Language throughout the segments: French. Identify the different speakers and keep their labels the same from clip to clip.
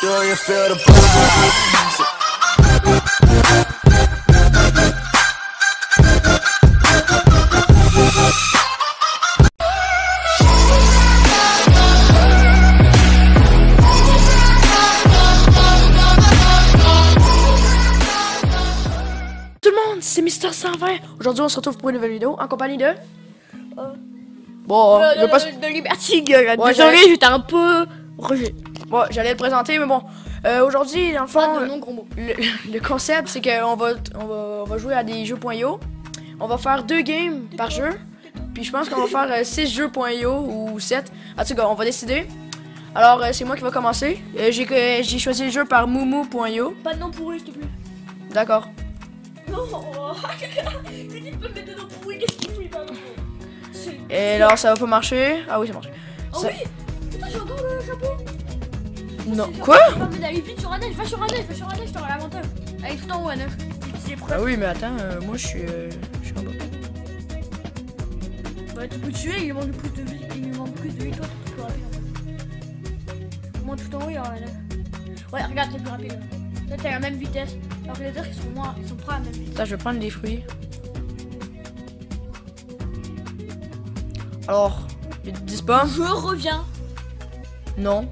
Speaker 1: Do you feel the buzz?
Speaker 2: Tout le monde, c'est Mister 120. Aujourd'hui, on se retrouve pour une nouvelle vidéo en compagnie de. Bon, je vais pas.
Speaker 3: de, de Liberty Girl.
Speaker 2: Ouais,
Speaker 3: Désolé, j'étais un peu rejet.
Speaker 2: Bon, j'allais le présenter, mais bon. Euh, Aujourd'hui, dans le fond, euh,
Speaker 3: non gros
Speaker 2: le, le concept, c'est qu'on va, on va, on va jouer à des jeux.io. On va faire deux games par jeu. Puis je pense qu'on va faire 6 jeux.io ou 7. En tout cas, on va décider. Alors, euh, c'est moi qui va commencer. Euh, J'ai euh, choisi le jeu par moumou.io.
Speaker 3: Pas de nom pourri, s'il te plaît.
Speaker 2: D'accord.
Speaker 3: Non dit de pas mettre de nom pourri, qu'est-ce qu'il fout, C'est-
Speaker 2: Et alors, ça va pas marcher. Ah oui, ça marche.
Speaker 3: Oh
Speaker 2: ça-
Speaker 3: oui?
Speaker 2: Non. Quoi
Speaker 3: d'aller vite sur un neige, va sur un neige, va sur un neige, t'auras l'avantage. Allez, tout en haut, à neige. C'est
Speaker 2: Ah
Speaker 3: prêt.
Speaker 2: oui, mais attends, euh, moi je suis, euh, je suis en bas.
Speaker 3: Bah, tu peux tuer, il manque plus de vie, il lui manque plus de vie, toi, t'es plus rapide tout en haut, il y aura. Ouais, regarde, t'es plus rapide. Là, t'es à la même vitesse. Alors que les autres, ils sont moins, ils sont pas à la même vitesse.
Speaker 2: Attends, je vais prendre des fruits. Alors, il y a 10 pommes
Speaker 3: Je reviens.
Speaker 2: Non.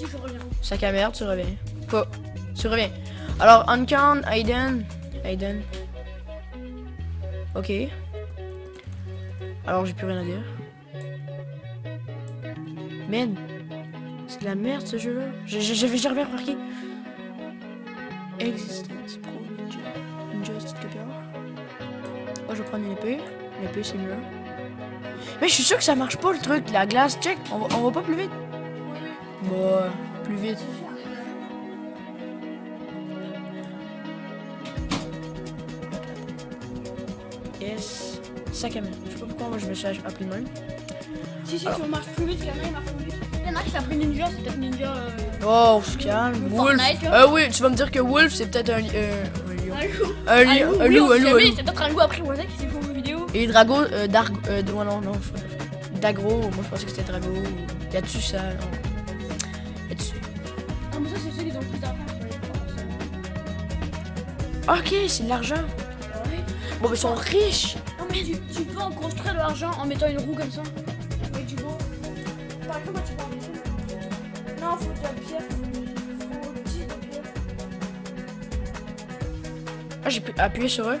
Speaker 3: Si, je reviens.
Speaker 2: Sac à merde, tu reviens. Pas. Tu reviens. Alors, Uncount, Aiden. Aiden. Ok. Alors, j'ai plus rien à dire. Man. C'est de la merde ce jeu-là. J'avais jamais remarqué. Existence. Oh, je vais prendre une épée. L'épée, c'est mieux. Mais je suis sûr que ça marche pas le truc. La glace, check. On on va pas plus vite. Bah, plus vite. Yes. À main. Je sais pas pourquoi moi je me suis appelé de même.
Speaker 3: Si, si, tu marches plus vite, il marche plus vite. Il y en a qui s'appelle Ninja, c'est peut-être Ninja. Euh...
Speaker 2: Oh, se calme. Wolf. Ah oui, tu vas me dire que Wolf c'est peut-être un, euh, un lion.
Speaker 3: Un loup.
Speaker 2: Un. Un loup, loup.
Speaker 3: C'est peut-être un loup apprivoisé qui s'est fait une vidéo.
Speaker 2: Et Drago, euh, Dargo, euh, non, non, non, je- Dagro, moi je pensais que c'était Drago. Y'a-tu ça? non. Y'a-tu
Speaker 3: Ah, mais ça, c'est ceux qui ont le plus d'argent. faire ça.
Speaker 2: Ok, c'est de l'argent.
Speaker 3: Ouais.
Speaker 2: Bon, mais ils sont riches.
Speaker 3: Non, mais tu, tu peux en construire de l'argent en mettant une roue comme ça. Avec du bois. Par exemple, tu peux en mettre une. Non, faut de la pierre. Faut 10 de pierre.
Speaker 2: Ah, j'ai pu appuyer sur eux.
Speaker 3: Ouais.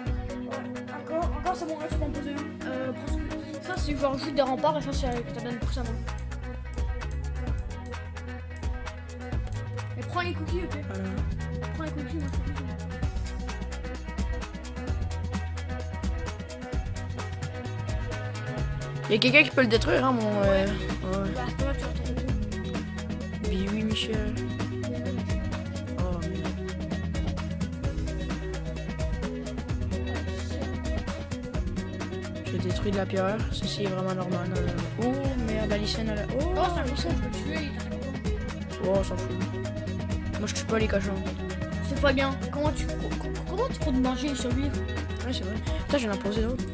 Speaker 3: Encore, encore, c'est bon, là, tu peux en poser une. Euh, prends ça, c'est genre juste des remparts et ça, c'est que ça donne plus à main. Prends les cookies, ok
Speaker 2: Voilà.
Speaker 3: Prends les cookies, moi, je fais plus.
Speaker 2: Y'a quelqu'un qui peut le détruire, hein, mon. Euh... ouais.
Speaker 3: Bah.
Speaker 2: Oui, oui, Michel. Oh, merde. J'ai détruit de la pierre. Ceci est vraiment normal. non. Oh, merde, Alicenne, elle a... Oh,
Speaker 3: Oh, cochon, je peux le tuer,
Speaker 2: oh, on s'en fout. Moi, je tue pas les cochons.
Speaker 3: C'est pas bien. Comment tu, co- co- comment tu te manger et survivre
Speaker 2: Ouais, c'est vrai. Putain, j'en ai posé d'autres.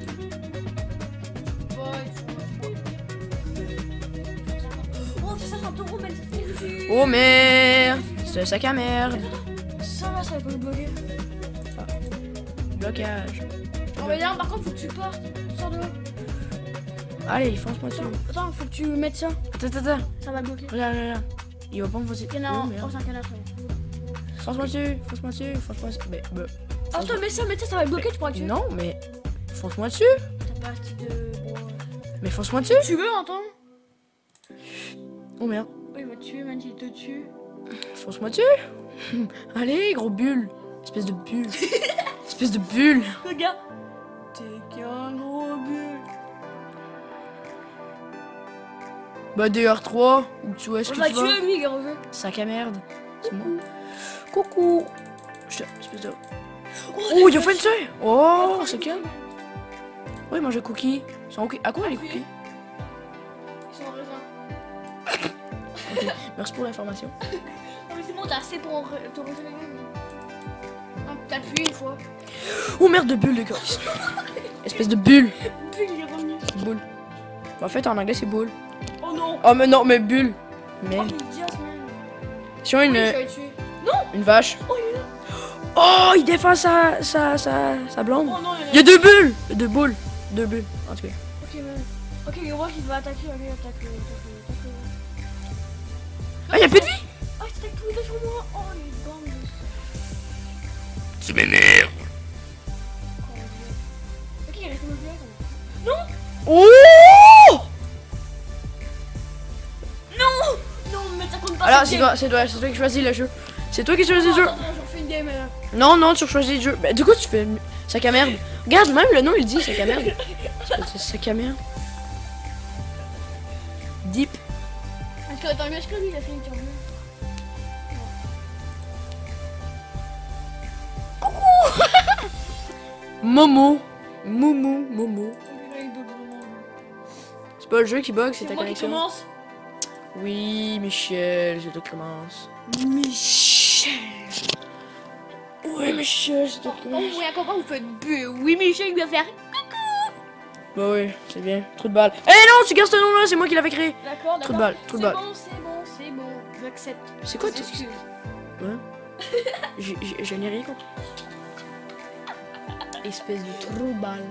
Speaker 3: Oh, mais c'est
Speaker 2: Oh, merde C'est sac à merde.
Speaker 3: Ça là, ça va le bloquer.
Speaker 2: Blocage.
Speaker 3: Oh, mais là, par contre, faut que tu partes. Sors de là.
Speaker 2: Allez, fonce-moi dessus.
Speaker 3: Attends, attends, faut que tu mettes ça.
Speaker 2: Attends, attends, attends.
Speaker 3: Ça va bloquer.
Speaker 2: Regarde, regarde, regarde. Il va pas me foncer.
Speaker 3: Il y en a
Speaker 2: Oh,
Speaker 3: un. Oh, c'est un canard, va.
Speaker 2: Fonce-moi dessus, fonce-moi dessus, fonce-moi dessus. Mais, bah,
Speaker 3: Oh, Attends, mets ça, mets ça, ça va bloquer, tu pourras le tuer.
Speaker 2: non, mais fonce-moi dessus.
Speaker 3: T'as pas assez de. Bon,
Speaker 2: Mais fonce-moi dessus.
Speaker 3: Tu veux entendre
Speaker 2: Oh merde,
Speaker 3: Oui, il va te tuer, même s'il te tue.
Speaker 2: fonce-moi dessus. Allez, gros bulle. Espèce de bulle. Espèce de bulle.
Speaker 3: Regarde. T'es qu'un gros but.
Speaker 2: Bah, DR3, ou tu vois,
Speaker 3: On
Speaker 2: que tu vas
Speaker 3: tuer lui, gros jeu.
Speaker 2: Sac à merde. C'est moi. Coucou. Je espèce de.
Speaker 3: Oh,
Speaker 2: Oh, il a fait une tuer. Oh, c'est calme. Oui, mange un cookie. Ils sont ok. À quoi les cookies
Speaker 3: Ils sont en raisin.
Speaker 2: Merci pour l'information.
Speaker 3: Non, mais c'est bon, t'as assez pour te rejoindre. Non, t'as appuyé une fois.
Speaker 2: Oh merde de bulle, les gars. Espèce de bulle.
Speaker 3: Puis il est revenu.
Speaker 2: Boule. En fait, en anglais, c'est boule.
Speaker 3: Oh non.
Speaker 2: Oh, mais non, mais bulle.
Speaker 3: Oh,
Speaker 2: on a
Speaker 3: Oui,
Speaker 2: une,
Speaker 3: tué.
Speaker 2: une vache.
Speaker 3: Oh, il est là.
Speaker 2: Oh, il défend sa, sa, sa, sa blonde.
Speaker 3: Oh non, il
Speaker 2: Il
Speaker 3: y a
Speaker 2: deux bulles. Deux boules. Deux bulles. En tout cas.
Speaker 3: Ok, mais... Ok, il voit qu'il va attaquer. Ok, attaque, attaque, attaque.
Speaker 2: Ah, il y a plus de vie.
Speaker 3: Ah, il s'attaque tous les deux sur moi. Oh, il est bang.
Speaker 2: Tu m'énerves.
Speaker 3: Ok, il reste le bleu. Non
Speaker 2: Oh
Speaker 3: Non Non, mais ça compte pas.
Speaker 2: Alors, c'est toi, c'est toi, c'est toi qui choisis le jeu. C'est toi qui choisis le jeu. Non, non, tu choisis le jeu. Bah, du coup, tu fais sac à merde. Regarde, même le nom, il dit sac à merde. C'est sac à merde. Deep.
Speaker 3: Est-ce que attends, est-ce que lui il a fait une turbo
Speaker 2: Momo. Momo, Momo. C'est pas le jeu qui bug, c'est ta connexion. Oui, Michel, je te commence. Michel. Oui, Michel, je te
Speaker 3: Oh,
Speaker 2: commence.
Speaker 3: oui, à comment vous faites bu Oui, Michel, il va faire.
Speaker 2: Bah oui, c'est bien. Trou de balle. Eh non, tu gardes ce nom-là, c'est moi qui l'avais créé.
Speaker 3: D'accord, d'accord.
Speaker 2: Trou de balle, trou de
Speaker 3: C'est
Speaker 2: balle.
Speaker 3: bon, c'est bon, c'est bon. J'accepte.
Speaker 2: C'est quoi
Speaker 3: Tes excuses.
Speaker 2: J'ai- j'ai- Je n'ai rien compris. Espèce de trou de balle.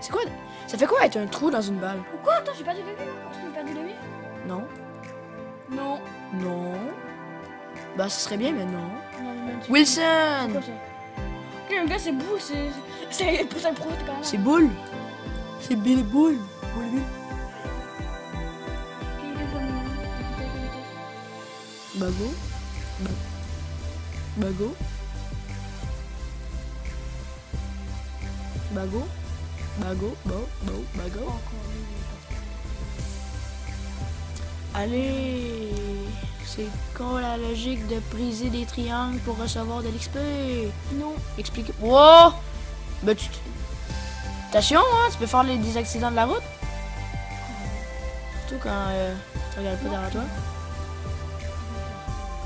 Speaker 2: C'est quoi? Ça fait quoi être un trou dans une balle?
Speaker 3: Quoi Attends, j'ai perdu de vue Est-ce que j'ai perdu de vue
Speaker 2: Non.
Speaker 3: Non.
Speaker 2: Non. Bah, ce serait bien,
Speaker 3: même. C'est
Speaker 2: Wilson
Speaker 3: le gars, c'est boule, c'est. C'est.
Speaker 2: C'est boule. C'est Billy Boule. Bago. Ba- Bago. Bago. Bago. Bo. Bo. Bago. Allez. C'est quoi la logique de briser des triangles pour recevoir de l'XP
Speaker 3: Non.
Speaker 2: Explique. Wow Bah tu. Attention, hein, tu peux faire les, des accidents de la route? Surtout quand euh, tu regardes pas derrière toi.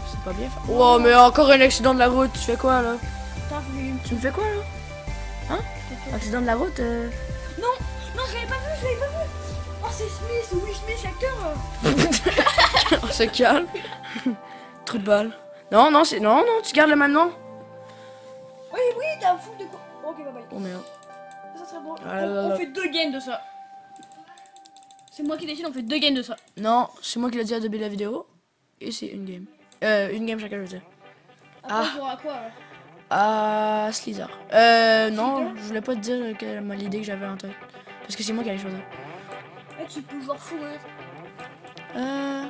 Speaker 2: C'est pas bien fait. Wow, mais encore un accident de la route, tu fais quoi là? Tu me fais quoi là? Hein? Accident de la route euh...
Speaker 3: Non, je l'avais pas vu, je l'avais pas vu. Oh, c'est Smith, Will Smith, l'acteur.
Speaker 2: On se calme. Trou de balle. Non, non, c'est. Non, non, tu gardes le même nom.
Speaker 3: Oui, oui, t'as fou de quoi Ok, bye bye.
Speaker 2: Oh merde.
Speaker 3: Ça serait bon.
Speaker 2: Ah
Speaker 3: on, fait deux games de ça. C'est moi qui décide, on fait deux games de ça.
Speaker 2: Non, c'est moi qui l'ai dit à début de la vidéo. Et c'est une game. Euh, une game chacun, je veux dire.
Speaker 3: Après,
Speaker 2: Ah.
Speaker 3: on à quoi là
Speaker 2: Ah, Slither. Euh, non, je voulais pas te dire l'idée que j'avais en tête. Parce que c'est moi qui allais choisir.
Speaker 3: Tu peux jouer fou, hein.
Speaker 2: Euh.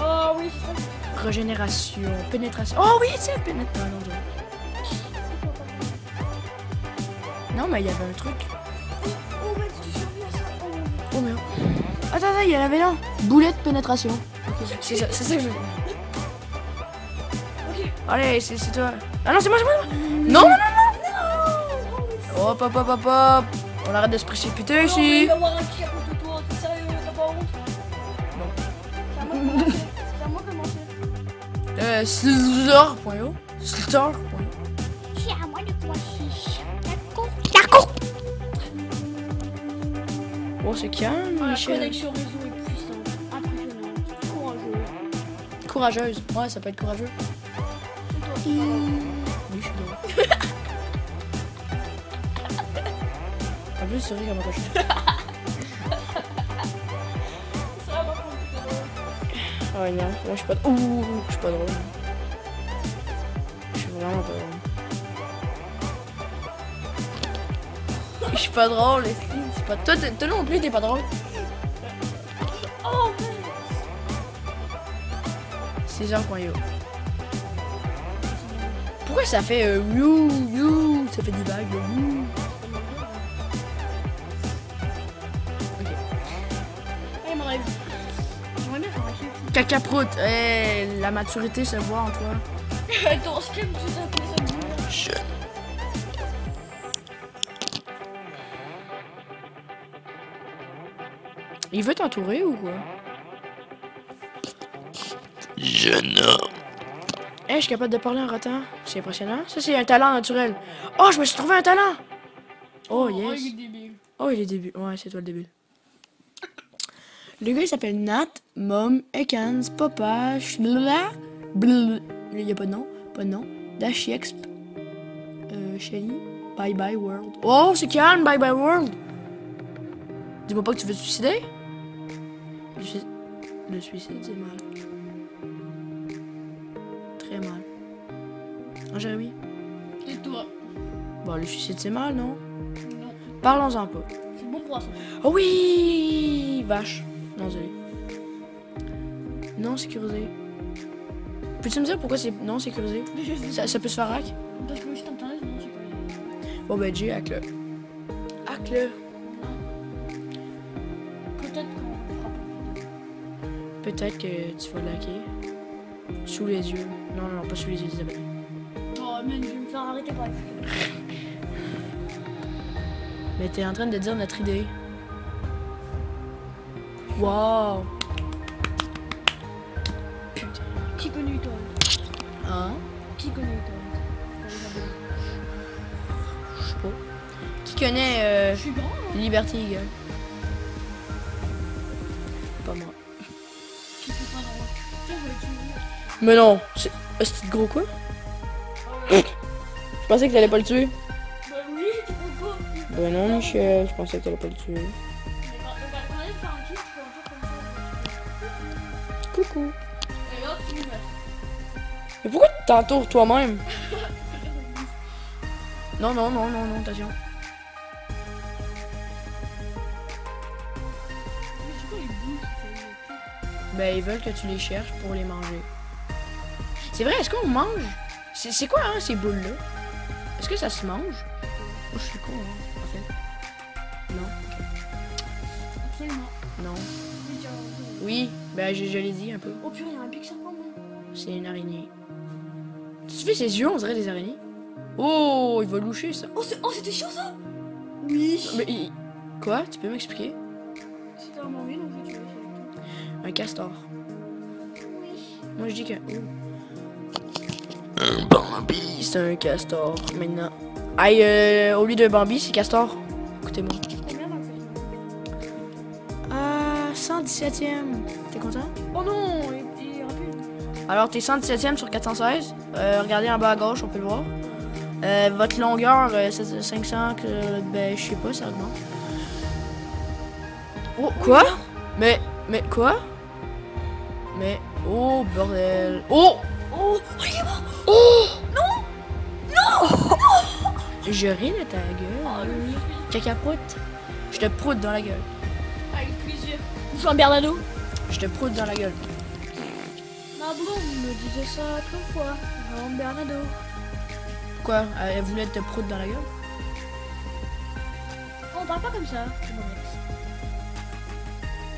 Speaker 3: Oh oui, c'est ça.
Speaker 2: Régénération, pénétration. Oh oui, c'est pénétration. Non, mais il y avait un truc.
Speaker 3: Oh, mais. Oh,
Speaker 2: merde. Attends, attends, il y en avait là. Boulet de pénétration. C'est ça, c'est ça que je veux dire.
Speaker 3: ok.
Speaker 2: Allez, c'est toi. Ah non, c'est moi, c'est moi. moi. Non, non, non. Hop, hop, hop, hop, hop. On arrête de se précipiter
Speaker 3: Non,
Speaker 2: ici.
Speaker 3: y avoir un qui à cause de toi. T'es sérieux, t'as pas honte
Speaker 2: Non.
Speaker 3: C'est à moi de commencer. C'est à moi de commencer.
Speaker 2: Euh, Slither.io. Slither.io.
Speaker 3: C'est à moi de commencer. D'accord.
Speaker 2: Oh, c'est calme,
Speaker 3: Ah, la
Speaker 2: Michel.
Speaker 3: connexion réseau est puissante. Impressionnante. Courageuse.
Speaker 2: Courageuse. Ouais, ça peut être courageux.
Speaker 3: C'est
Speaker 2: plus, comme un cochon.
Speaker 3: Compliqué.
Speaker 2: Ah non, moi je suis pas drôle. Ouh, je suis pas drôle. Je suis vraiment pas drôle. Je suis pas drôle, les filles. C'est pas... Toi, t'es- toi non plus, t'es pas drôle.
Speaker 3: Oh,
Speaker 2: 6h.io. Pourquoi ça fait euh, you, you? Ça fait des vagues, you. Caca prout. Eh, la maturité se voit en toi.
Speaker 3: Attends, je calme tout ça, appelé ça boule.
Speaker 2: Il veut t'entourer ou quoi?
Speaker 1: Jeune homme.
Speaker 2: Eh, je suis capable de parler en rotant. C'est impressionnant. Ça, c'est un talent naturel. Oh, je me suis trouvé un talent. Oh,
Speaker 3: Oh,
Speaker 2: yes.
Speaker 3: il est débile.
Speaker 2: Oh, il est début. Ouais, c'est toi le début. Le gars il s'appelle Nat, Mom, Ekans, Papa, Schlala, Blul. Il n'y a pas de nom, pas de nom. Dash Exp, euh, Shelly, Bye Bye World. Oh, c'est calme, Bye Bye World. Dis-moi pas que tu veux te suicider? Le, sui- le suicide, c'est mal. Très mal. Ah, Jérémy?
Speaker 3: Et toi?
Speaker 2: Bon, le suicide, c'est mal, non?
Speaker 3: Non.
Speaker 2: Parlons-en pas.
Speaker 3: C'est bon pour santé.
Speaker 2: Oh oui Vache. Non, désolé. Non sécurisé. Peux-tu me dire pourquoi c'est non sécurisé? Ça, ça peut se faire hack?
Speaker 3: Parce que le site internet, non, pas
Speaker 2: Bon ben J, hack-le. Hack-le.
Speaker 3: Peut-être qu'on fera pas.
Speaker 2: Peut-être que tu vas le hacker. Sous les yeux. Non, non, non, pas sous les yeux abonnés.
Speaker 3: Oh, man, je vais me faire arrêter par les.
Speaker 2: Mais t'es en train de dire notre idée. Wow Putain.
Speaker 3: Qui connaît toi
Speaker 2: Hein
Speaker 3: Qui connaît toi
Speaker 2: Je sais pas. Qui connaît euh,
Speaker 3: Je suis grand, hein
Speaker 2: Liberty Eagle? Pas moi.
Speaker 3: Qui pas dans je.
Speaker 2: Mais non, c'est Ah, c'est gros quoi? Je pensais que t'allais pas le tuer.
Speaker 3: Bah oui, tu peux pas.
Speaker 2: Ben non, Michel, je pensais que t'allais pas le tuer. Coucou.
Speaker 3: Et.
Speaker 2: Mais pourquoi tu t'entoures toi-même? Non, non, non, non, non, attention. Ben, ils veulent que tu les cherches pour les manger. C'est vrai, est-ce qu'on mange? C'est c'est quoi, hein, ces boules-là? Est-ce que ça se mange? Oh, je suis con, hein, en fait. Non,
Speaker 3: Absolument.
Speaker 2: non.
Speaker 3: Oui,
Speaker 2: je, je l'ai dit un peu.
Speaker 3: Oh purée, il y a un pic serpent.
Speaker 2: C'est une araignée. Tu fais ses yeux, on dirait des araignées. Oh, il va loucher ça.
Speaker 3: Oh, c'est- oh, c'était chaud ça Oui.
Speaker 2: Mais il- Quoi? Tu peux m'expliquer?
Speaker 3: C'était un.
Speaker 2: Un castor.
Speaker 3: Oui.
Speaker 2: Moi je dis que. oh,
Speaker 1: Un Bambi.
Speaker 2: c'est un castor maintenant. Aïe, euh, au lieu de Bambi, c'est castor. Écoutez-moi. 117ème. T'es content?
Speaker 3: Oh non, il il est rapide.
Speaker 2: Alors, t'es 117ème sur 416. Euh, regardez en bas à gauche, on peut le voir. Euh, votre longueur, euh, c'est 500, que, ben, je sais pas, ça augmente. Oh, quoi? Mais, mais, quoi? Mais, oh, bordel. Oh
Speaker 3: Oh, oh, il est mort.
Speaker 2: Je ris de ta gueule. Caca prout. Je te proute dans la gueule.
Speaker 3: Un Bernardo
Speaker 2: Je te proute dans la gueule.
Speaker 3: Ma blonde me disait ça autrefois. Un Bernardo.
Speaker 2: Quoi? Elle voulait te proute dans la gueule?
Speaker 3: On parle pas comme ça. C'est mon ex.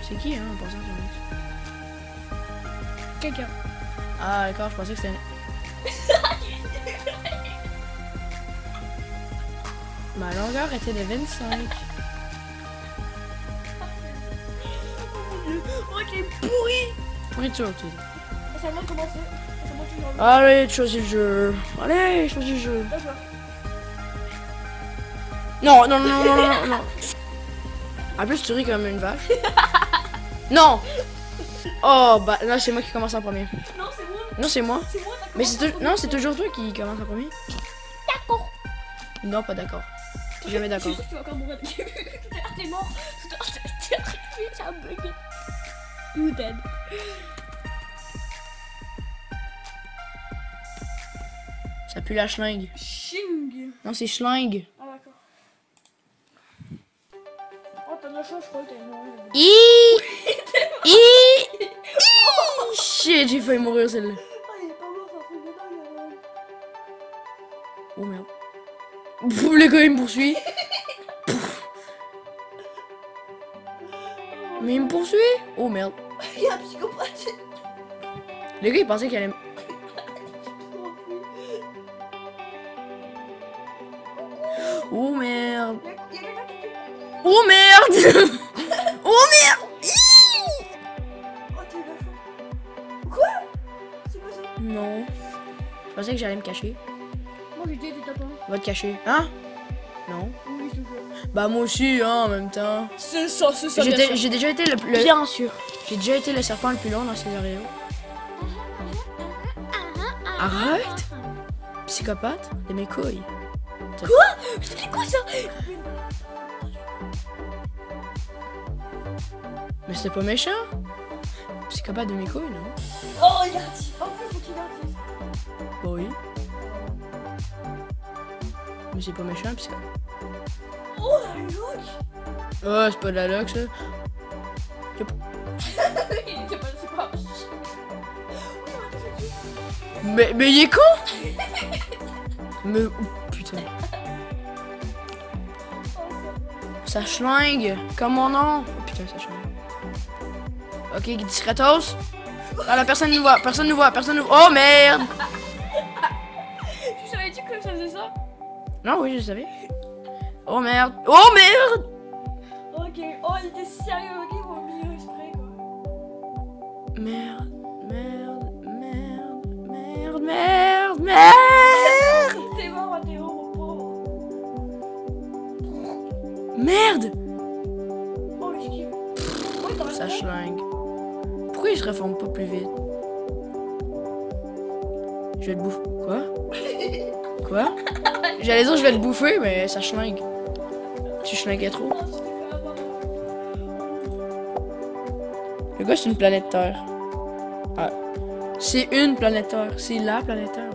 Speaker 2: C'est qui, hein, c'est un ex
Speaker 3: Quelqu'un.
Speaker 2: Ah, d'accord, je pensais que c'était. Ma longueur était de 25.
Speaker 3: Oh, pourri. C'est à moi de commencer. C'est à moi qui me
Speaker 2: Allez, choisis le jeu. Allez, choisis le jeu. Non, non, non, non, non, non, non. En plus, tu ris comme une vache. Non Oh, bah, là, c'est moi qui commence en premier.
Speaker 3: Non, c'est moi.
Speaker 2: Non, c'est moi.
Speaker 3: C'est moi.
Speaker 2: Mais c'est non, c'est toujours toi qui commence en premier.
Speaker 3: D'accord.
Speaker 2: Non, pas d'accord. Jamais d'accord.
Speaker 3: Tu vas encore mourir. T'es mort. T'es arrivé. You dead.
Speaker 2: Ça pue la schlingue.
Speaker 3: Shing.
Speaker 2: Non, c'est schlingue.
Speaker 3: Ah, d'accord. Oh, t'as de la chance, je crois que t'es mort.
Speaker 2: I I I Shit, j'ai failli mourir celle-là.
Speaker 3: Ah, il est pas mort, un truc de dingue.
Speaker 2: Oh merde. Le gars il me poursuit. Mais il me poursuit Oh merde.
Speaker 3: Il y a un psychopathe.
Speaker 2: Le gars il pensait qu'il allait me... Oh merde. Oh merde Oh merde
Speaker 3: Oh. Quoi? C'est quoi ça?
Speaker 2: Non. Je pensais que j'allais me cacher.
Speaker 3: Moi, j'ai dit.
Speaker 2: Va te cacher. Hein? Non. Bah moi aussi, hein, en même temps.
Speaker 3: C'est ça, c'est ça.
Speaker 2: J'ai déjà été le, le-
Speaker 3: Bien sûr.
Speaker 2: j'ai déjà été le serpent le plus long dans ces aréaux. Arrête Psychopathe de mes couilles.
Speaker 3: C'est quoi? Ça?
Speaker 2: Mais c'était pas méchant Psychopathe de mes couilles, non?
Speaker 3: Oh, regarde. En plus, faut qu'il.
Speaker 2: Bah oui. Mais c'est pas méchant, psychopathe.
Speaker 3: Oh, look.
Speaker 2: Oh, c'est pas de la loque, ça.
Speaker 3: Il était pas c'est pas.
Speaker 2: Mais, mais il est con Mais, oh, putain. Ça schlingue, comme mon nom. Oh, putain, ça. Ok, discretos. Ah la personne nous voit, personne nous voit, personne nous voit. Oh merde
Speaker 3: Tu savais-tu que ça faisait ça?
Speaker 2: Non, oui, je savais. Oh merde Oh merde
Speaker 3: Ok. Oh, il était sérieux, ok, il m'a mis exprès, quoi.
Speaker 2: Merde, merde, merde, merde, merde, merde
Speaker 3: T'es mort, Mathéo, mon pauvre.
Speaker 2: Merde
Speaker 3: Oh,
Speaker 2: Ça
Speaker 3: un
Speaker 2: schlingue. Pourquoi il se réforme pas plus vite? Je vais te bouffer. Quoi? Quoi? J'allais dire je vais te bouffer, mais ça schlingue. Tu schlinguais trop. Le gars, c'est une planète Terre. Ah. C'est une planète Terre. C'est la planète Terre.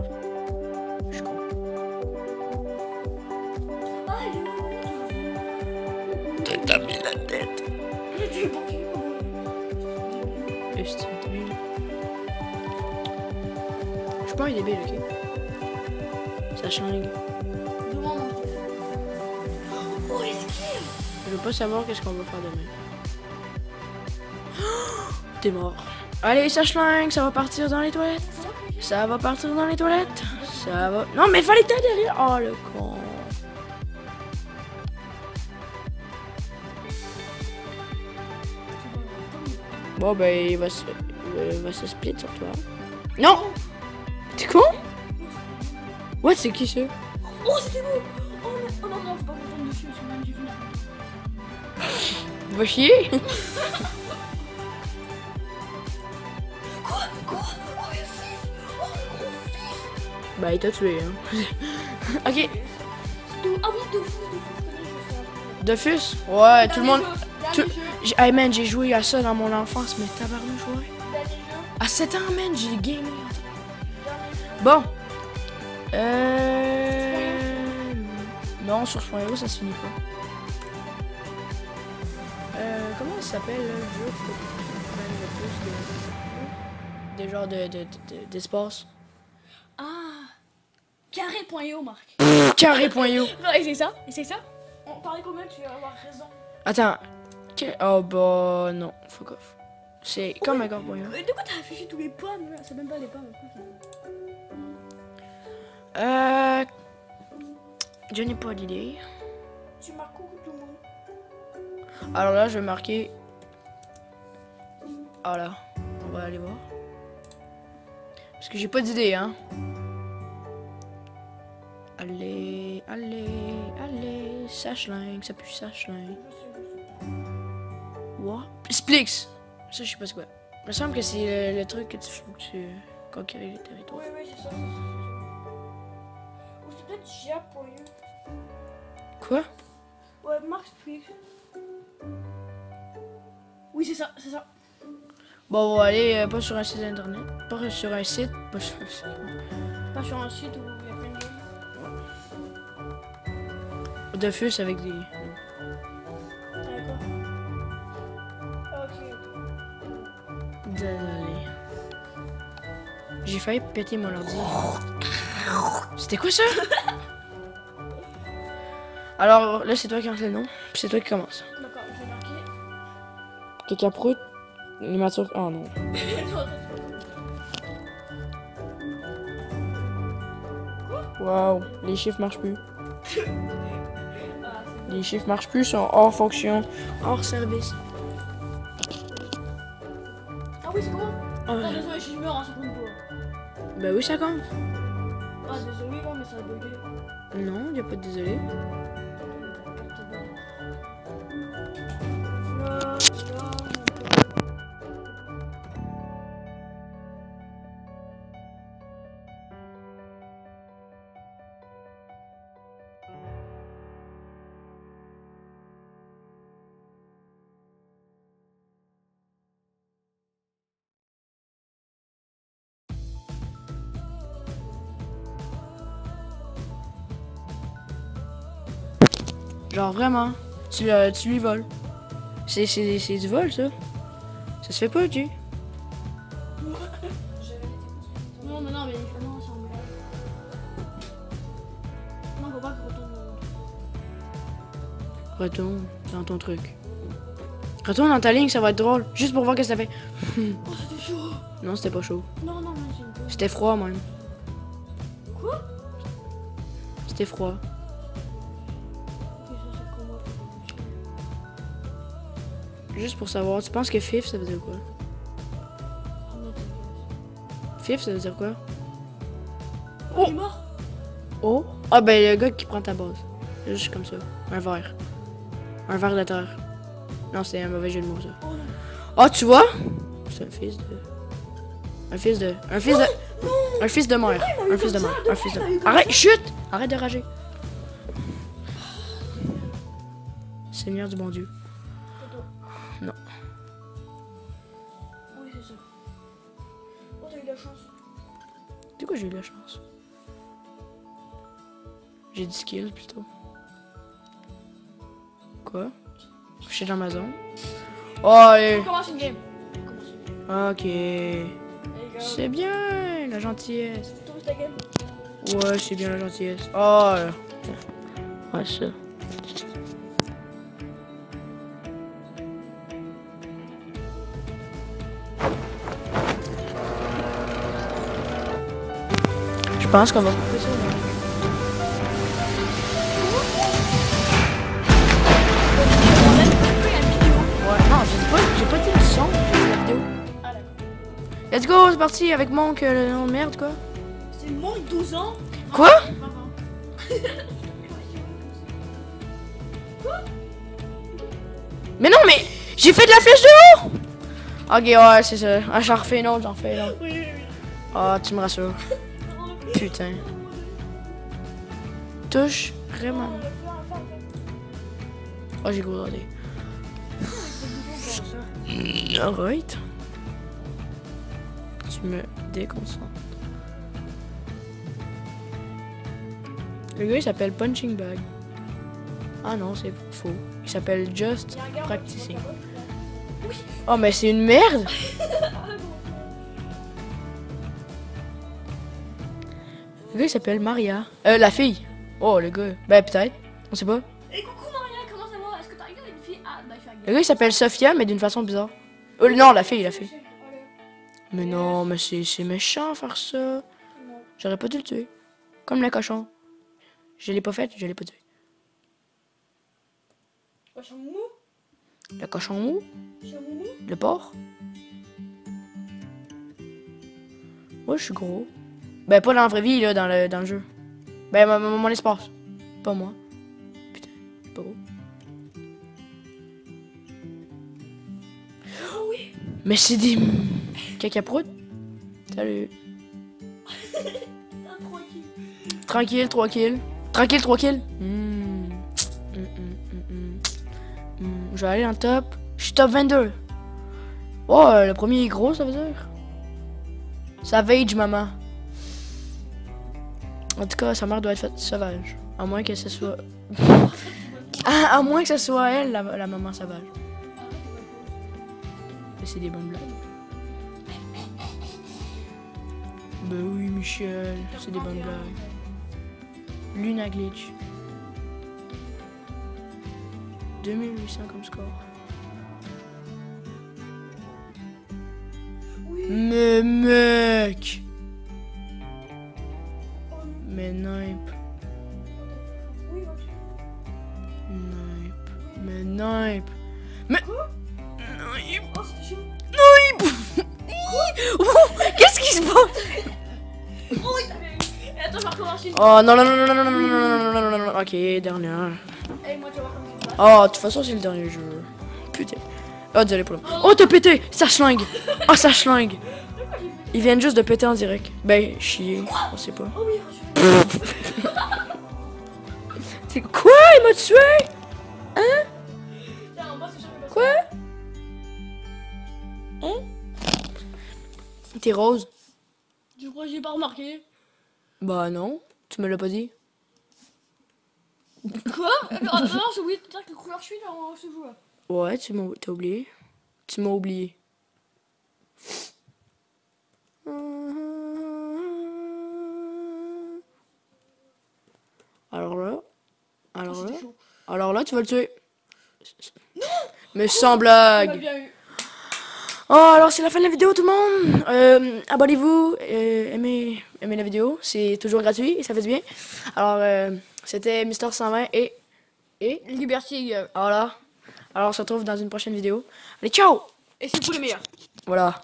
Speaker 2: Débile, ok? Ça.
Speaker 3: Oh, qu'il.
Speaker 2: Je veux pas savoir qu'est-ce qu'on va faire demain? T'es mort. Allez, ça schlingue, ça va partir dans les toilettes. Ça va partir dans les toilettes. Ça va. Non, mais fallait t'ailles derrière. Oh, le con. Bon, ben, il va se, il va se split sur toi. Non! T'es con? What, c'est qui ça?
Speaker 3: Oh, c'était beau. Oh, non, oh, non, non, faut pas qu'on tombe dessus, que même j'ai vu.
Speaker 2: Va chier?
Speaker 3: Quoi? Quoi? Oh, le fif Oh, le gros fif
Speaker 2: Bah, il t'a tué, hein. ok.
Speaker 3: Ah oui, Dofus, Dofus, je sais.
Speaker 2: Dofus? Ouais, tout le monde. Hey man, j'ai joué à ça dans mon enfance, mais tabarnouche, ouais. À 7 ans, man, j'ai gamé. Bon. Euh. Non, sur Point ça se finit pas. Euh. Comment ça s'appelle, le jeu le plus de. Des genres de. de- de- de- d'espace?
Speaker 3: Ah Carré.io, Marc.
Speaker 2: Carré.io.
Speaker 3: Et c'est ça Et c'est ça? On parlait combien Tu vas avoir raison.
Speaker 2: Attends. Oh, bah. Non, fuck off. C'est comme un corps.io.
Speaker 3: Euh, De quoi t'as affiché tous les pommes là C'est même pas des pommes.
Speaker 2: Euh. Je n'ai pas d'idée.
Speaker 3: Tu marques tout le monde?
Speaker 2: Alors là, je vais marquer. Ah là, on va aller voir. Parce que j'ai pas d'idée, hein. Allez, allez, allez, ça schlingue, ça pue, ça schlingue. What? Splix! Ça, je sais pas c'est quoi. Il me semble que c'est le, le truc que tu fais que tu conquérir les territoires.
Speaker 3: Oui, oui, c'est ça. Gia.io.
Speaker 2: Quoi?
Speaker 3: Ouais, Marc explique. Oui, c'est ça, c'est ça.
Speaker 2: Bon, on va aller euh, pas sur un site internet. Pas sur un site, pas sur un site.
Speaker 3: Pas sur un site où il y a plein de.
Speaker 2: De fus avec des.
Speaker 3: D'accord. Ok.
Speaker 2: Désolé. J'ai failli péter mon ordi. C'était quoi ça? Alors là, c'est toi qui lance le nom, puis c'est toi qui commence.
Speaker 3: D'accord, je vais marquer.
Speaker 2: Cacaprout, l'immature. Oh non. Waouh, les chiffres marchent plus. Les chiffres marchent plus, sont hors fonction, hors service.
Speaker 3: Ah oui, c'est comment
Speaker 2: Ah,
Speaker 3: Ah, désolé, je meurs, hein, ça compte pas.
Speaker 2: bah oui, ça compte.
Speaker 3: Ah, désolé, mais ça a bugué.
Speaker 2: Non, y a pas de désolé. Genre vraiment. Tu, le- tu lui voles. C'est, c'est, c'est du vol, ça. Ça se fait pas, Jay.
Speaker 3: Non, mais non, mais non, c'est en blague. Non, faut pas que retourne.
Speaker 2: Retourne dans ton truc. Retourne dans ta ligne, ça va être drôle. Juste pour voir ce que ça fait.
Speaker 3: Oh, c'était chaud.
Speaker 2: Non, c'était pas chaud.
Speaker 3: Non, non, mais une.
Speaker 2: C'était froid, même.
Speaker 3: Quoi?
Speaker 2: C'était froid. Juste pour savoir, tu penses que FIF, ça veut dire quoi? FIF, ça veut dire quoi?
Speaker 3: Oh, il est mort
Speaker 2: Oh? Ah, ben, le gars qui prend ta base. Juste comme ça. Un verre. Un verre de terre. Non, c'est un mauvais jeu de mots, ça.
Speaker 3: Oh.
Speaker 2: Ah, tu vois? C'est un fils de. Un fils de. Un fils de. Un fils de mère. Un fils de mère. Un fils de. Arrête, chute! Arrête de rager. Seigneur du bon Dieu. Du j'ai eu la chance. J'ai 10 kills plutôt. Quoi? Je suis dans ma zone. Oh.
Speaker 3: On commence une game.
Speaker 2: Ok. C'est bien, la gentillesse. Ouais, c'est bien la gentillesse. Oh, là. Ouais, ça. Pense qu'on va couper ça. Ouais, non, j'ai pas, j'ai pas dit le son, j'ai dit la vidéo.
Speaker 3: Ah.
Speaker 2: Let's go, c'est parti avec Monk, euh, le nom de merde, quoi.
Speaker 3: C'est mon 12 ans.
Speaker 2: Quoi? Mais non, mais j'ai fait de la flèche de haut! Ok, ouais, c'est ça. Ah, j'en refais une autre, j'en refais une autre.
Speaker 3: Oui, oui,
Speaker 2: Ah, tu me rassures. Putain. Touche vraiment. Oh, j'ai regardé. Alright. Tu me déconcentres. Le gars il s'appelle Punching Bag. Ah non, c'est faux. Il s'appelle Just Practicing. Oh, mais c'est une merde! Le gars il s'appelle Maria. Euh, la fille. Oh, le gars. Ben, peut-être. On sait pas.
Speaker 3: Et coucou Maria, comment ça va? Est-ce que t'as regardé une fille? Ah, bah je suis
Speaker 2: Le gars il s'appelle Sophia, mais d'une façon bizarre. Euh, non, la fille, la fille. Mais non, mais c'est c'est méchant faire ça. J'aurais pas dû le tuer. Comme le cochon. Je l'ai pas fait, je l'ai pas tué.
Speaker 3: Suis mou?
Speaker 2: Le cochon mou? le porc? Ouais, je suis gros. Ben, pas dans la vraie vie, là, dans le, dans le jeu. Ben, mon, mon- espace. Pas moi. Putain, pas gros.
Speaker 3: Oh oui.
Speaker 2: Mais c'est des cacaproutes. Salut.
Speaker 3: Tranquille.
Speaker 2: Tranquille, 3 kills. Tranquille, 3 kills. Hmm, hmm. Hmm, Je vais aller en top. Je suis top 22. Oh, le premier est gros, ça veut dire. Savage, maman. En tout cas, sa mère doit être faite sauvage. À moins que ce soit. à, à moins que ce soit elle, la, la maman sauvage. C'est des bonnes blagues. Ben oui, Michel, c'est des bonnes blagues. Luna Glitch. 2800 comme score.
Speaker 3: Oui.
Speaker 2: Mais mec
Speaker 3: Oh
Speaker 2: non, non, non, non, non, non, non, non, non, non, non, non, non, ok, dernière. Oh, de toute façon, c'est le dernier jeu. Putain. Oh, désolé pour le. Oh, t'as pété Ça schlingue Oh, ça schlingue Ils viennent juste de péter en direct. Ben, chier. On sait pas.
Speaker 3: Oh.
Speaker 2: C'est quoi Il m'a tué
Speaker 3: passé.
Speaker 2: Quoi Hein T'es rose
Speaker 3: Je crois que j'ai pas remarqué.
Speaker 2: Bah non, tu me l'as pas dit.
Speaker 3: Quoi Euh, Non, non, j'ai oublié de te dire quelle couleur je suis dans ce jeu-là.
Speaker 2: Ouais, tu m'as t'as oublié. Tu m'as oublié. Alors là. Alors là.
Speaker 3: C'était chaud.
Speaker 2: Alors là, tu vas le tuer. Mais sans
Speaker 3: On
Speaker 2: blague. Oh, alors c'est la fin de la vidéo, tout le monde. Euh, Abonnez-vous, euh, aimez, aimez la vidéo, c'est toujours gratuit et ça fait du bien. Alors, euh, c'était Mister 120 et. Et.
Speaker 3: Liberty.
Speaker 2: Voilà. Alors, on se retrouve dans une prochaine vidéo. Allez, ciao!
Speaker 3: Et c'est pour les meilleurs.
Speaker 2: Voilà.